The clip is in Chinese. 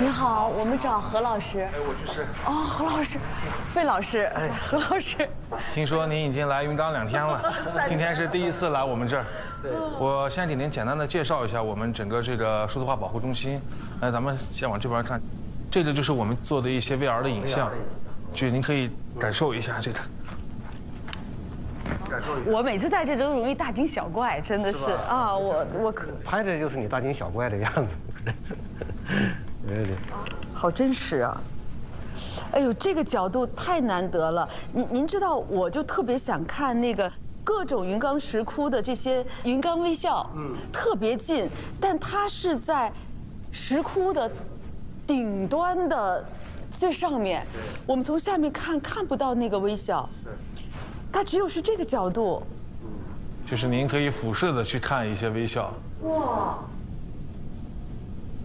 你好，我们找何老师。哎，我就是。哦，何老师，费老师，哎，何老师。听说您已经来云冈两天了，今天是第一次来我们这儿。对。我先给您简单的介绍一下我们整个这个数字化保护中心。那咱们先往这边看，这个就是我们做的一些 VR 的影像，就您可以感受一下这个。感受一下。我每次在这都容易大惊小怪，真的是啊，我我可拍的就是你大惊小怪的样子。好真实啊！哎呦，这个角度太难得了。您您知道，我就特别想看那个各种云冈石窟的这些云冈微笑，嗯，特别近，但它是在石窟的顶端的最上面，我们从下面看看不到那个微笑，是，它只有是这个角度，就是您可以俯视的去看一些微笑，哇。